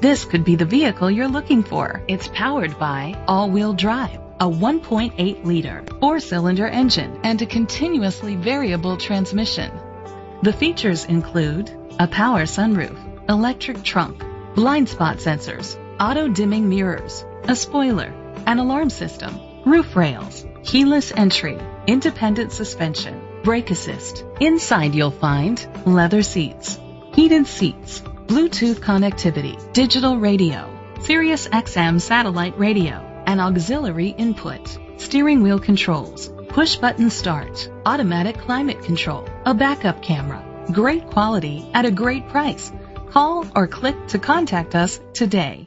This could be the vehicle you're looking for. It's powered by all-wheel drive, a 1.8 liter four-cylinder engine, and a continuously variable transmission. The features include a power sunroof, electric trunk, blind spot sensors, auto dimming mirrors, a spoiler, an alarm system, roof rails, keyless entry, independent suspension, brake assist. Inside you'll find leather seats, heated seats, Bluetooth connectivity, digital radio, Sirius XM satellite radio, and auxiliary input, steering wheel controls, push button start, automatic climate control, a backup camera. Great quality at a great price. Call or click to contact us today.